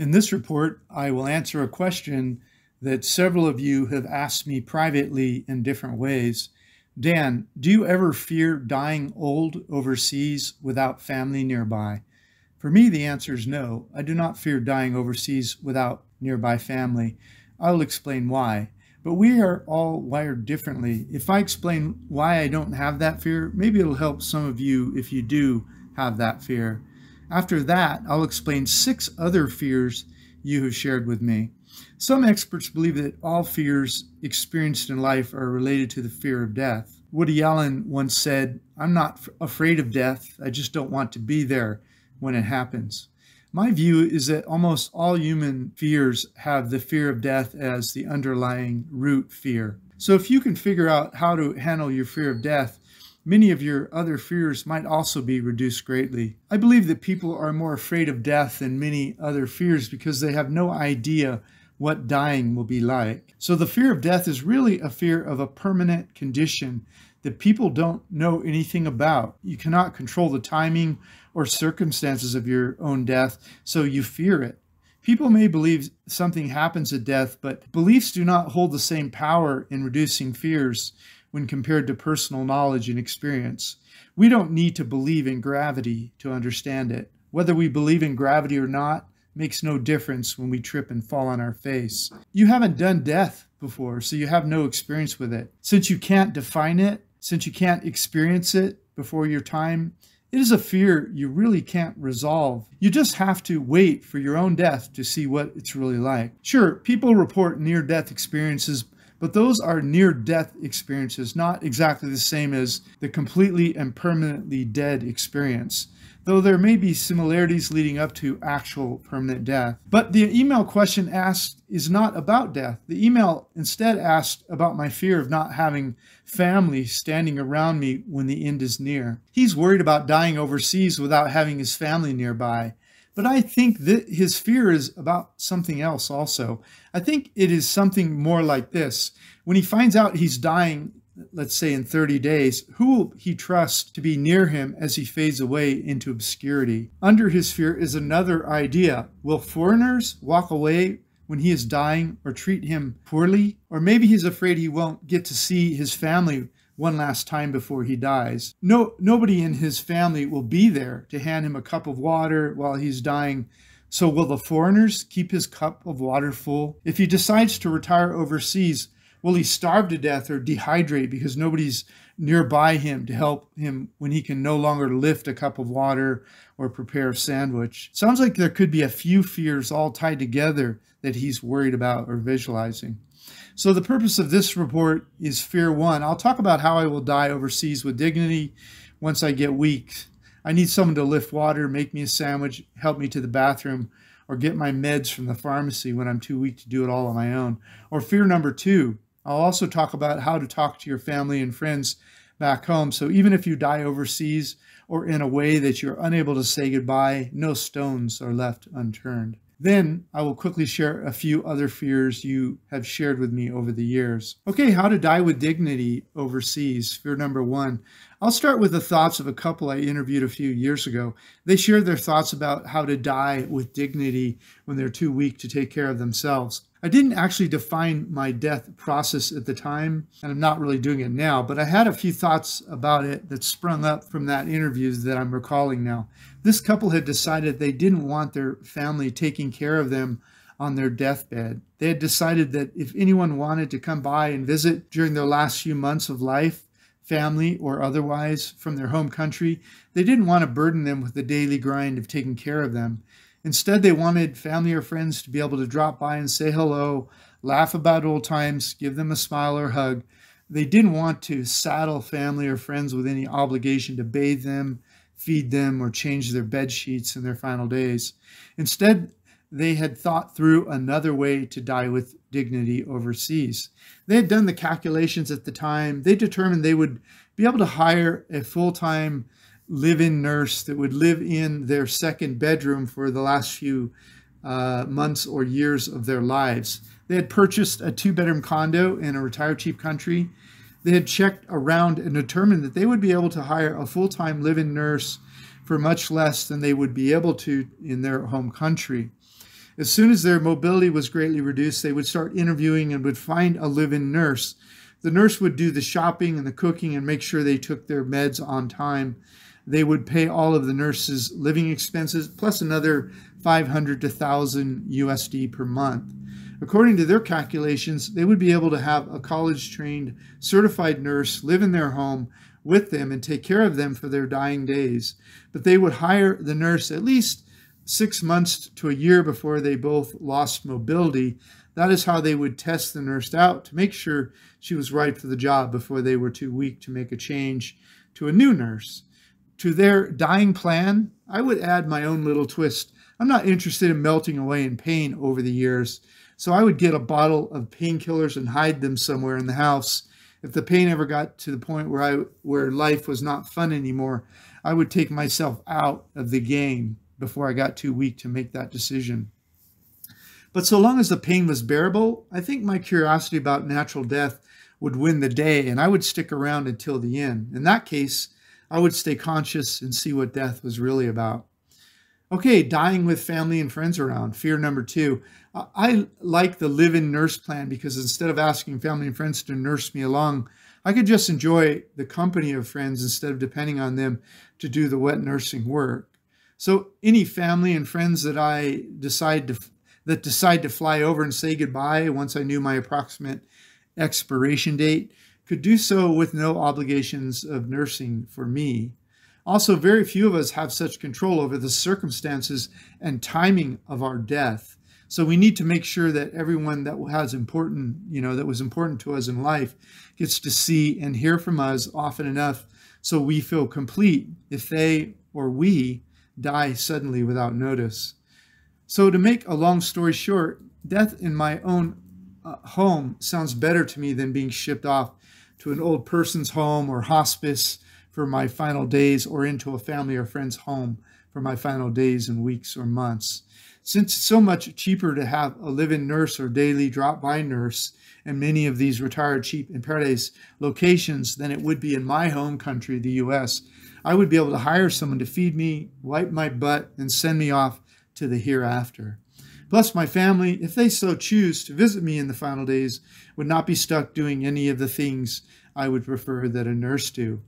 In this report, I will answer a question that several of you have asked me privately in different ways. Dan, do you ever fear dying old overseas without family nearby? For me, the answer is no. I do not fear dying overseas without nearby family. I will explain why. But we are all wired differently. If I explain why I don't have that fear, maybe it'll help some of you if you do have that fear. After that, I'll explain six other fears you have shared with me. Some experts believe that all fears experienced in life are related to the fear of death. Woody Allen once said, I'm not afraid of death, I just don't want to be there when it happens. My view is that almost all human fears have the fear of death as the underlying root fear. So if you can figure out how to handle your fear of death, many of your other fears might also be reduced greatly. I believe that people are more afraid of death than many other fears because they have no idea what dying will be like. So the fear of death is really a fear of a permanent condition that people don't know anything about. You cannot control the timing or circumstances of your own death, so you fear it. People may believe something happens at death, but beliefs do not hold the same power in reducing fears when compared to personal knowledge and experience. We don't need to believe in gravity to understand it. Whether we believe in gravity or not makes no difference when we trip and fall on our face. You haven't done death before, so you have no experience with it. Since you can't define it, since you can't experience it before your time, it is a fear you really can't resolve. You just have to wait for your own death to see what it's really like. Sure, people report near death experiences, but those are near death experiences, not exactly the same as the completely and permanently dead experience though there may be similarities leading up to actual permanent death. But the email question asked is not about death. The email instead asked about my fear of not having family standing around me when the end is near. He's worried about dying overseas without having his family nearby. But I think that his fear is about something else also. I think it is something more like this. When he finds out he's dying let's say in 30 days, who will he trust to be near him as he fades away into obscurity? Under his fear is another idea. Will foreigners walk away when he is dying or treat him poorly? Or maybe he's afraid he won't get to see his family one last time before he dies. No, nobody in his family will be there to hand him a cup of water while he's dying. So will the foreigners keep his cup of water full? If he decides to retire overseas, Will he starve to death or dehydrate because nobody's nearby him to help him when he can no longer lift a cup of water or prepare a sandwich? Sounds like there could be a few fears all tied together that he's worried about or visualizing. So, the purpose of this report is fear one. I'll talk about how I will die overseas with dignity once I get weak. I need someone to lift water, make me a sandwich, help me to the bathroom, or get my meds from the pharmacy when I'm too weak to do it all on my own. Or fear number two, I'll also talk about how to talk to your family and friends back home. So even if you die overseas or in a way that you're unable to say goodbye, no stones are left unturned. Then I will quickly share a few other fears you have shared with me over the years. Okay, how to die with dignity overseas. Fear number one. I'll start with the thoughts of a couple I interviewed a few years ago. They shared their thoughts about how to die with dignity when they're too weak to take care of themselves. I didn't actually define my death process at the time, and I'm not really doing it now, but I had a few thoughts about it that sprung up from that interview that I'm recalling now. This couple had decided they didn't want their family taking care of them on their deathbed. They had decided that if anyone wanted to come by and visit during their last few months of life, family or otherwise, from their home country, they didn't want to burden them with the daily grind of taking care of them. Instead, they wanted family or friends to be able to drop by and say hello, laugh about old times, give them a smile or hug. They didn't want to saddle family or friends with any obligation to bathe them, feed them, or change their bed sheets in their final days. Instead, they had thought through another way to die with dignity overseas. They had done the calculations at the time. They determined they would be able to hire a full time live in nurse that would live in their second bedroom for the last few uh, months or years of their lives. They had purchased a two bedroom condo in a retired cheap country. They had checked around and determined that they would be able to hire a full time live in nurse for much less than they would be able to in their home country. As soon as their mobility was greatly reduced, they would start interviewing and would find a live in nurse. The nurse would do the shopping and the cooking and make sure they took their meds on time. They would pay all of the nurses' living expenses plus another 500 to 1000 USD per month. According to their calculations, they would be able to have a college trained certified nurse live in their home with them and take care of them for their dying days. But they would hire the nurse at least six months to a year before they both lost mobility. That is how they would test the nurse out to make sure she was right for the job before they were too weak to make a change to a new nurse. To their dying plan, I would add my own little twist. I'm not interested in melting away in pain over the years. So I would get a bottle of painkillers and hide them somewhere in the house. If the pain ever got to the point where I where life was not fun anymore, I would take myself out of the game before I got too weak to make that decision. But so long as the pain was bearable, I think my curiosity about natural death would win the day and I would stick around until the end. In that case, I would stay conscious and see what death was really about. Okay, dying with family and friends around. Fear number two. I like the live in nurse plan because instead of asking family and friends to nurse me along, I could just enjoy the company of friends instead of depending on them to do the wet nursing work. So any family and friends that I decide to that decide to fly over and say goodbye once I knew my approximate expiration date could do so with no obligations of nursing for me. Also, very few of us have such control over the circumstances and timing of our death. So we need to make sure that everyone that has important, you know, that was important to us in life gets to see and hear from us often enough so we feel complete if they or we die suddenly without notice. So to make a long story short, death in my own uh, home sounds better to me than being shipped off to an old person's home or hospice for my final days or into a family or friend's home for my final days and weeks or months. Since it's so much cheaper to have a live-in nurse or daily drop-by nurse in many of these retired cheap in paradise locations than it would be in my home country, the U.S., I would be able to hire someone to feed me, wipe my butt, and send me off to the hereafter. Plus, my family, if they so choose to visit me in the final days, would not be stuck doing any of the things I would prefer that a nurse do.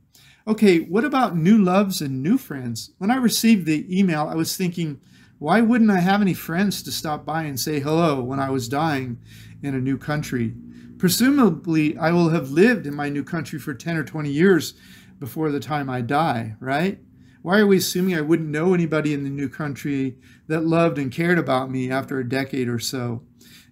Okay, what about new loves and new friends? When I received the email, I was thinking, why wouldn't I have any friends to stop by and say hello when I was dying in a new country? Presumably, I will have lived in my new country for 10 or 20 years before the time I die, right? Why are we assuming I wouldn't know anybody in the new country that loved and cared about me after a decade or so?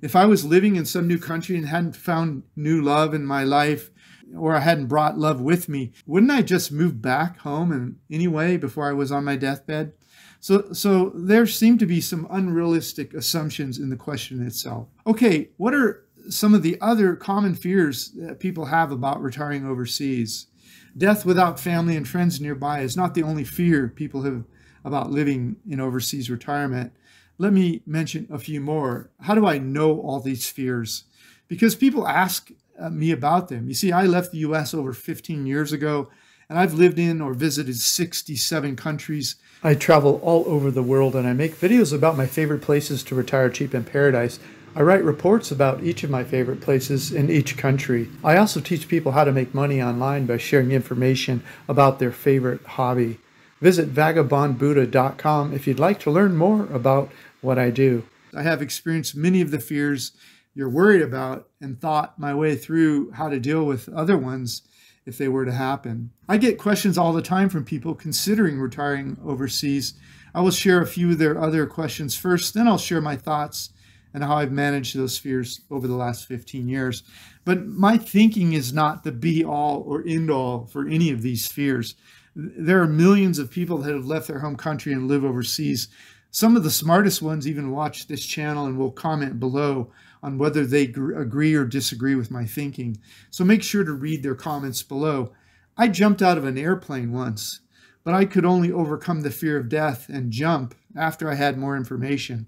If I was living in some new country and hadn't found new love in my life, or I hadn't brought love with me, wouldn't I just move back home in any way before I was on my deathbed? So, so there seem to be some unrealistic assumptions in the question itself. Okay, what are some of the other common fears that people have about retiring overseas? Death without family and friends nearby is not the only fear people have about living in overseas retirement. Let me mention a few more. How do I know all these fears? Because people ask uh, me about them. You see, I left the US over 15 years ago, and I've lived in or visited 67 countries. I travel all over the world, and I make videos about my favorite places to retire cheap in paradise. I write reports about each of my favorite places in each country. I also teach people how to make money online by sharing information about their favorite hobby. Visit vagabondbuddha.com if you'd like to learn more about what I do. I have experienced many of the fears you're worried about and thought my way through how to deal with other ones if they were to happen. I get questions all the time from people considering retiring overseas. I will share a few of their other questions first, then I'll share my thoughts and how I've managed those fears over the last 15 years. But my thinking is not the be all or end all for any of these fears. There are millions of people that have left their home country and live overseas. Some of the smartest ones even watch this channel and will comment below on whether they agree or disagree with my thinking. So make sure to read their comments below. I jumped out of an airplane once, but I could only overcome the fear of death and jump after I had more information.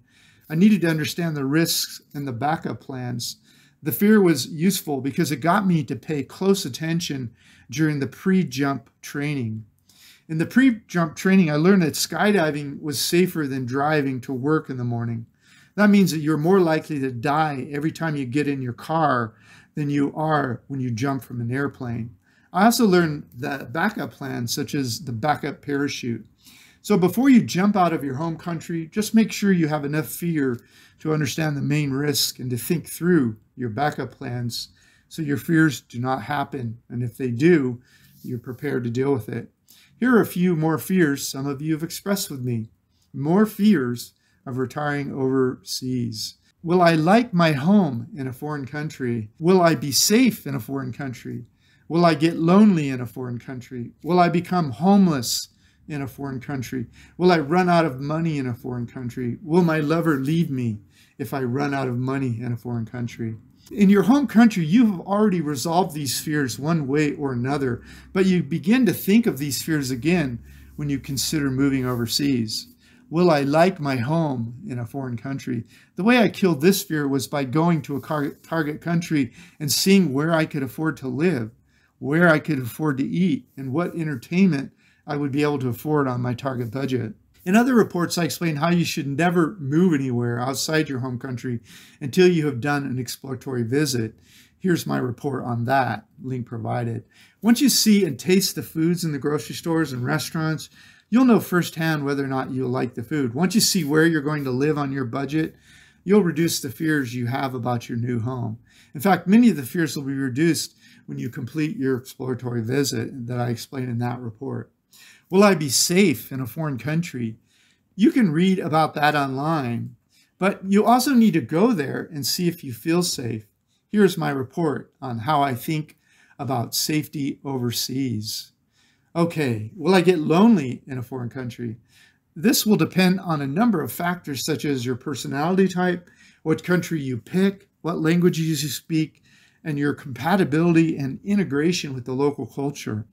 I needed to understand the risks and the backup plans. The fear was useful because it got me to pay close attention during the pre jump training. In the pre jump training, I learned that skydiving was safer than driving to work in the morning. That means that you're more likely to die every time you get in your car than you are when you jump from an airplane. I also learned that backup plans, such as the backup parachute. So before you jump out of your home country, just make sure you have enough fear to understand the main risk and to think through your backup plans so your fears do not happen. And if they do, you're prepared to deal with it. Here are a few more fears some of you have expressed with me. More fears of retiring overseas. Will I like my home in a foreign country? Will I be safe in a foreign country? Will I get lonely in a foreign country? Will I become homeless in a foreign country? Will I run out of money in a foreign country? Will my lover leave me if I run out of money in a foreign country? In your home country, you have already resolved these fears one way or another, but you begin to think of these fears again when you consider moving overseas. Will I like my home in a foreign country? The way I killed this fear was by going to a target country and seeing where I could afford to live, where I could afford to eat, and what entertainment I would be able to afford on my target budget. In other reports, I explain how you should never move anywhere outside your home country until you have done an exploratory visit. Here's my report on that, link provided. Once you see and taste the foods in the grocery stores and restaurants, you'll know firsthand whether or not you'll like the food. Once you see where you're going to live on your budget, you'll reduce the fears you have about your new home. In fact, many of the fears will be reduced when you complete your exploratory visit that I explain in that report. Will I be safe in a foreign country? You can read about that online, but you also need to go there and see if you feel safe. Here's my report on how I think about safety overseas. Okay, will I get lonely in a foreign country? This will depend on a number of factors such as your personality type, what country you pick, what languages you speak, and your compatibility and integration with the local culture.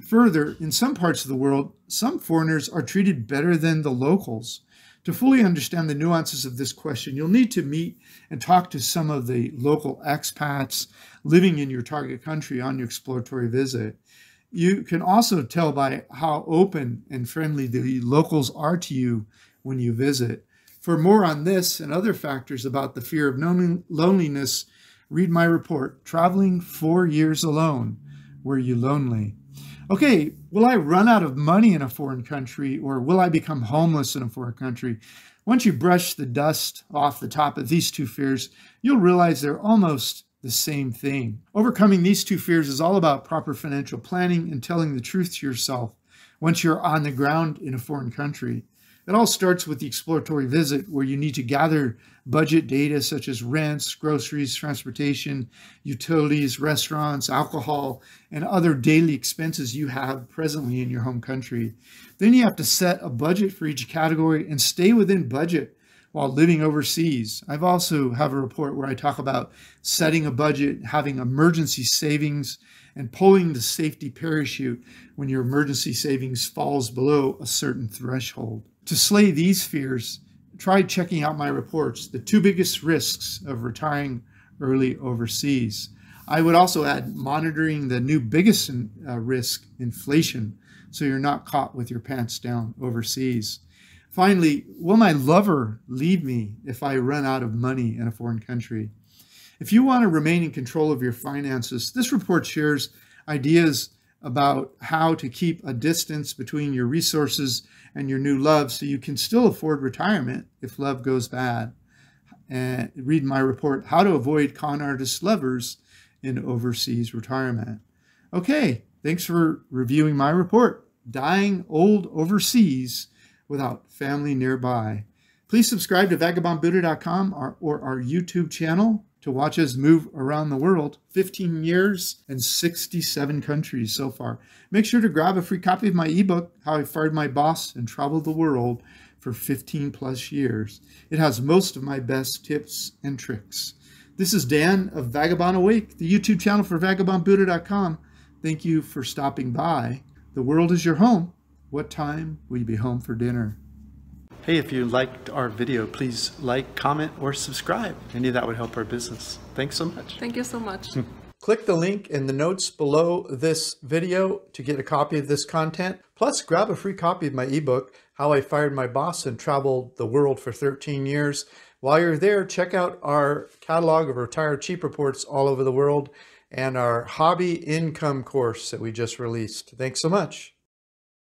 Further, in some parts of the world, some foreigners are treated better than the locals. To fully understand the nuances of this question, you'll need to meet and talk to some of the local expats living in your target country on your exploratory visit. You can also tell by how open and friendly the locals are to you when you visit. For more on this and other factors about the fear of loneliness, read my report, Traveling Four Years Alone. Were You Lonely? Okay, will I run out of money in a foreign country or will I become homeless in a foreign country? Once you brush the dust off the top of these two fears, you'll realize they're almost the same thing. Overcoming these two fears is all about proper financial planning and telling the truth to yourself once you're on the ground in a foreign country. It all starts with the exploratory visit where you need to gather budget data such as rents, groceries, transportation, utilities, restaurants, alcohol, and other daily expenses you have presently in your home country. Then you have to set a budget for each category and stay within budget while living overseas. I've also have a report where I talk about setting a budget, having emergency savings, and pulling the safety parachute when your emergency savings falls below a certain threshold. To slay these fears, try checking out my reports, the two biggest risks of retiring early overseas. I would also add monitoring the new biggest uh, risk, inflation, so you're not caught with your pants down overseas. Finally, will my lover leave me if I run out of money in a foreign country? If you want to remain in control of your finances, this report shares ideas about how to keep a distance between your resources and your new love so you can still afford retirement if love goes bad. And read my report, How to Avoid Con Artist Lovers in Overseas Retirement. Okay, thanks for reviewing my report, Dying Old Overseas without family nearby. Please subscribe to vagabondbuddha.com or, or our YouTube channel to watch us move around the world 15 years and 67 countries so far. Make sure to grab a free copy of my ebook, How I Fired My Boss and Traveled the World for 15 plus years. It has most of my best tips and tricks. This is Dan of Vagabond Awake, the YouTube channel for vagabondbuddha.com. Thank you for stopping by. The world is your home what time will you be home for dinner? Hey, if you liked our video, please like, comment, or subscribe. Any of that would help our business. Thanks so much. Thank you so much. Hmm. Click the link in the notes below this video to get a copy of this content. Plus, grab a free copy of my ebook, How I Fired My Boss and Traveled the World for 13 Years. While you're there, check out our catalog of retired Cheap reports all over the world and our hobby income course that we just released. Thanks so much.